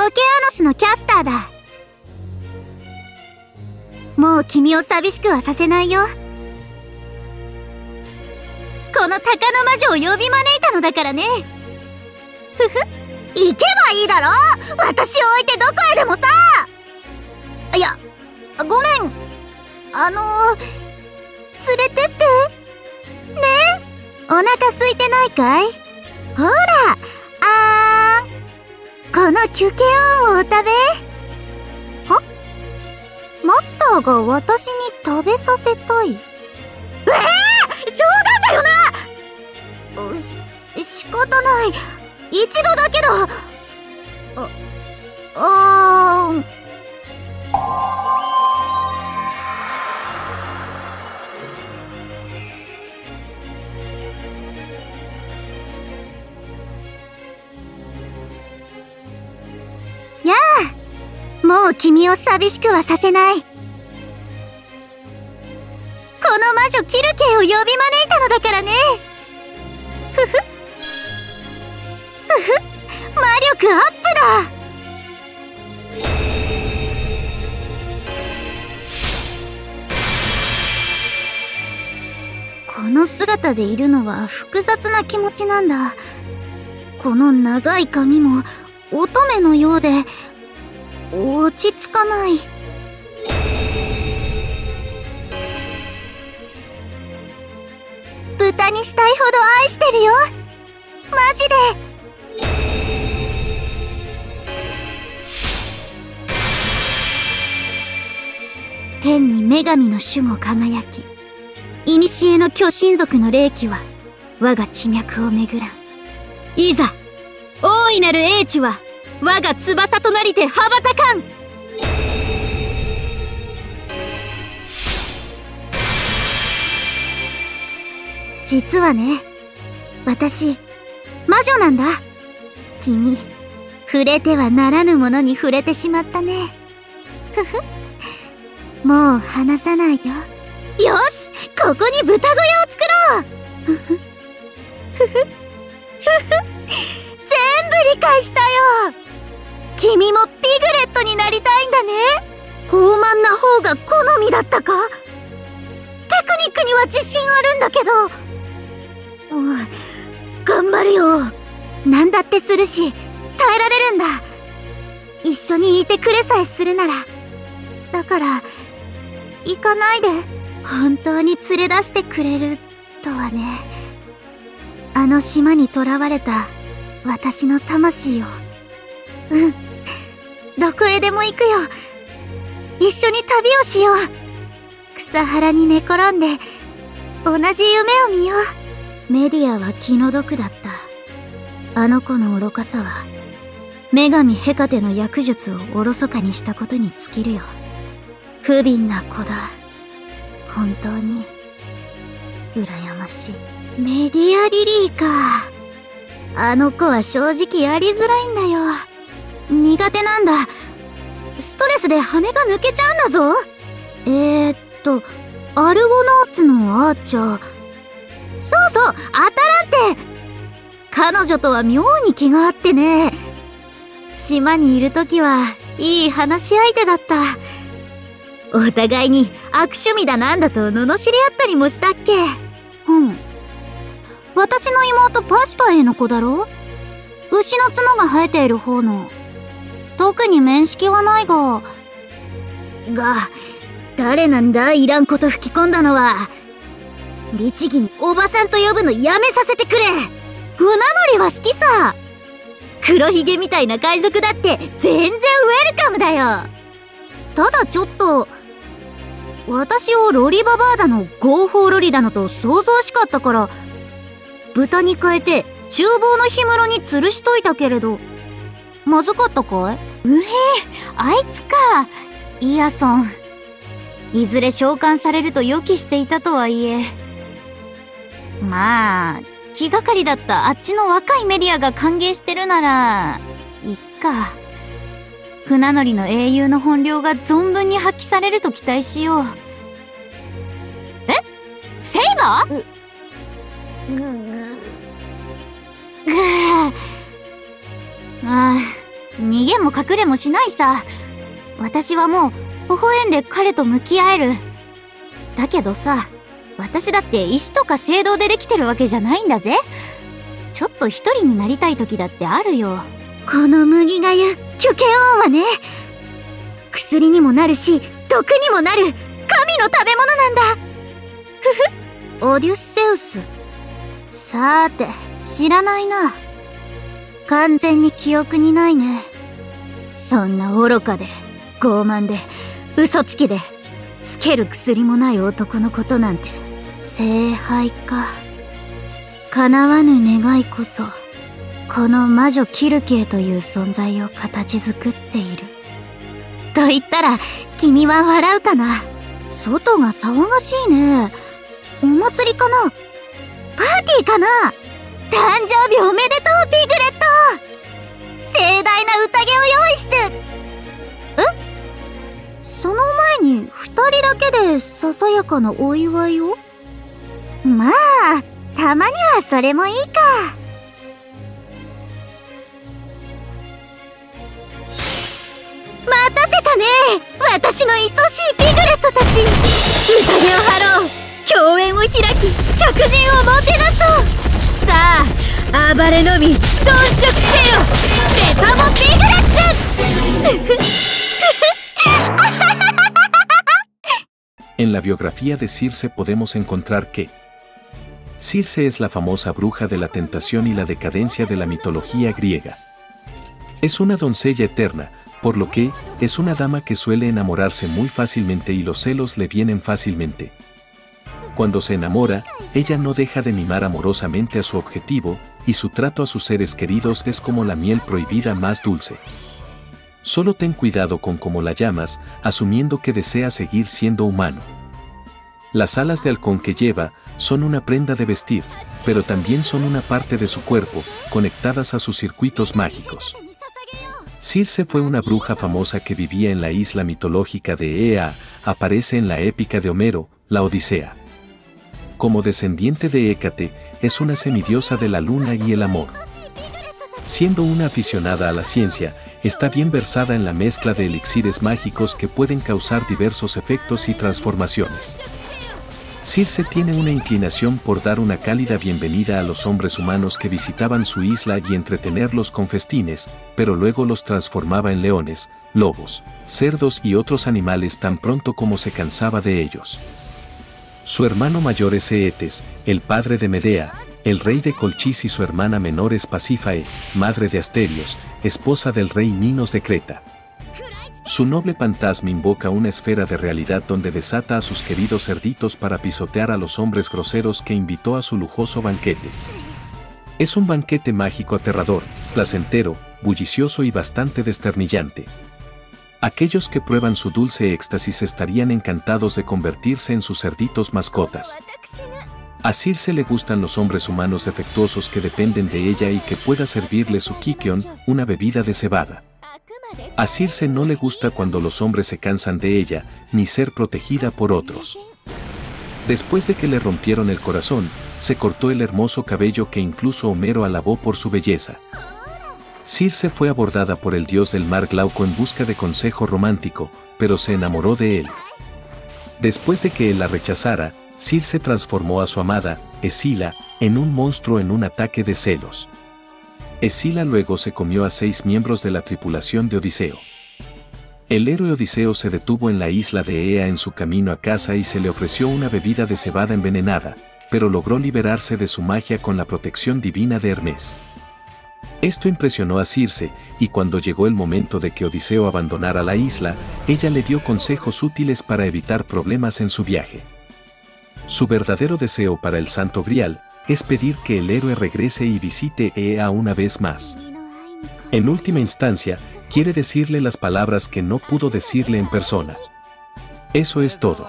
オケアノスのキャスターだ。もう君を寂しくはさせないよ。この鷹の魔女を呼び招いたのだからね。ふふ。行けばいいだろ。私を置いてどこへでもさ。いやごめん。あの連れてって。ね。お腹空いてないかい？ほら。このキュケオンをお食べ？は？マスターが私に食べさせたい。ええー、冗談だよな！し仕方ない。一度だけだ。ああや君を寂しくはさせない。この魔女キルケを呼び招いたのだからね。ふふ。ふふ。魔力アップだ。この姿でいるのは複雑な気持ちなんだ。この長い髪も乙女のようで落ち着かない。豚にしたいほど愛してるよ。マジで。天に女神の守護輝き。古の巨神族の霊気は我が地脈を巡らん。いざ大いなる英知は我が翼となりて羽ばたかん。実はね私魔女なんだ。君触れてはならぬものに触れてしまったね。ふふ。もう話さないよ。よしここに豚小屋を作ろう。ふふ。ふふ。ふふ。全部理解したよ。君もピグレットになりたいんだね。豊満な方が好みだったか？テクニックには自信あるんだけど。うん。頑張るよ。何だってするし耐えられるんだ。一緒にいてくれさえするなら。だから行かないで。本当に連れ出してくれるとはね。あの島に囚われた私の魂を。うん。どこへでも行くよ一緒に旅をしよう。草原に寝転んで同じ夢を見よう。メディアは気の毒だった。あの子の愚かさは女神ヘカテの薬術をおろそかにしたことに尽きるよ。不憫な子だ。本当に羨ましい。メディアリリーか。あの子は正直やりづらいんだよ。苦手なんだ。ストレスで羽が抜けちゃうんだぞ。えー、っとアルゴノーツのアーチャー。そうそうアタランテ。彼女とは妙に気があってね。島にいる時はいい話し相手だった。お互いに悪趣味だなんだと罵り合ったりもしたっけ。うん。私の妹パシパエの子だろ。牛の角が生えている方の特に面識はないが。が誰なんだいらんこと吹き込んだのは。律儀におばさんと呼ぶのやめさせてくれ。船乗りは好きさ。黒ひげみたいな海賊だって全然ウェルカムだよ。ただちょっと私をロリババーダの合法ロリだのと想像しかったから豚に変えて厨房の氷室に吊るしといたけれどまずかったかい？うへあいつかイヤソン。いずれ召喚されると予期していたとはいえ。まあ気がかりだったあっちの若いメディアが歓迎してるならいっか。船乗りの英雄の本領が存分に発揮されると期待しよう。え？セイバーぐぐぐああ逃げも隠れもしないさ。私はもう、微笑んで彼と向き合える。だけどさ、私だって石とか聖堂でできてるわけじゃないんだぜ。ちょっと一人になりたい時だってあるよ。この麦がゆ、巨剣王はね、薬にもなるし、毒にもなる、神の食べ物なんだ。ふふ、オデュッセウス。さーて、知らないな。完全に記憶にないね。そんな愚かで、傲慢で、嘘つきで、つける薬もない男のことなんて、聖杯か。叶わぬ願いこそ、この魔女キルケイという存在を形作っている。と言ったら、君は笑うかな。外が騒がしいね。お祭りかなパーティーかな誕生日おめでとう、ピグレットして。え？その前に二人だけでささやかなお祝いを？まあ、たまにはそれもいいか。待たせたね。私の愛しいピグレットたち。宴を張ろう。共演を開き客人をもてなそう。さあ暴れのみ鈍色せよ。メタモピグレッツ En la biografía de Circe podemos encontrar que Circe es la famosa bruja de la tentación y la decadencia de la mitología griega. Es una doncella eterna, por lo que es una dama que suele enamorarse muy fácilmente y los celos le vienen fácilmente. Cuando se enamora, ella no deja de mimar amorosamente a su objetivo, y su trato a sus seres queridos es como la miel prohibida más dulce. Solo ten cuidado con cómo la llamas, asumiendo que desea seguir siendo humano. Las alas de halcón que lleva son una prenda de vestir, pero también son una parte de su cuerpo, conectadas a sus circuitos mágicos. Circe fue una bruja famosa que vivía en la isla mitológica de Ea, aparece en la épica de Homero, la Odisea. Como descendiente de Hécate, es una semidiosa de la luna y el amor. Siendo una aficionada a la ciencia, está bien versada en la mezcla de elixires mágicos que pueden causar diversos efectos y transformaciones. Circe tiene una inclinación por dar una cálida bienvenida a los hombres humanos que visitaban su isla y entretenerlos con festines, pero luego los transformaba en leones, lobos, cerdos y otros animales tan pronto como se cansaba de ellos. Su hermano mayor es Eetes, el padre de Medea, el rey de Colchis y su hermana menor es Pasífae, madre de Asterios, esposa del rey Minos de Creta. Su noble fantasma invoca una esfera de realidad donde desata a sus queridos cerditos para pisotear a los hombres groseros que invitó a su lujoso banquete. Es un banquete mágico aterrador, placentero, bullicioso y bastante desternillante. Aquellos que prueban su dulce éxtasis estarían encantados de convertirse en sus cerditos mascotas. A Circe le gustan los hombres humanos defectuosos que dependen de ella y que pueda servirle su kikion, una bebida de cebada. A Circe no le gusta cuando los hombres se cansan de ella, ni ser protegida por otros. Después de que le rompieron el corazón, se cortó el hermoso cabello que incluso Homero alabó por su belleza. Circe fue abordada por el dios del mar Glauco en busca de consejo romántico, pero se enamoró de él. Después de que él la rechazara, Circe transformó a su amada, Escila, en un monstruo en un ataque de celos. Escila luego se comió a seis miembros de la tripulación de Odiseo. El héroe Odiseo se detuvo en la isla de Ea en su camino a casa y se le ofreció una bebida de cebada envenenada, pero logró liberarse de su magia con la protección divina de Hermes. Esto impresionó a Circe, y cuando llegó el momento de que Odiseo abandonara la isla, ella le dio consejos útiles para evitar problemas en su viaje. Su verdadero deseo para el Santo Grial es pedir que el héroe regrese y visite Ea una vez más. En última instancia, quiere decirle las palabras que no pudo decirle en persona. Eso es todo.